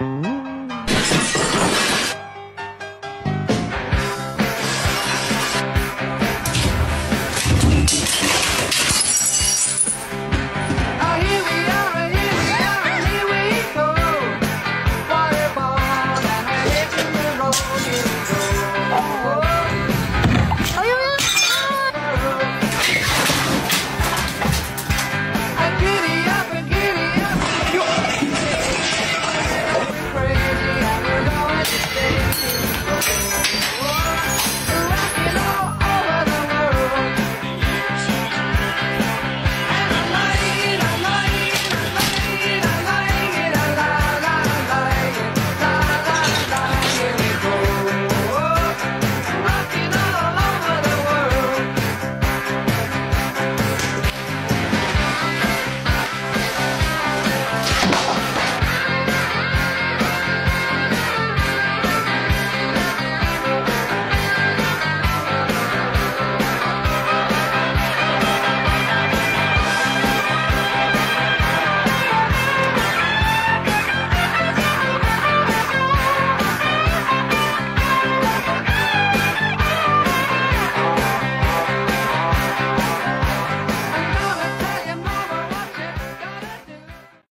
Mm-hmm.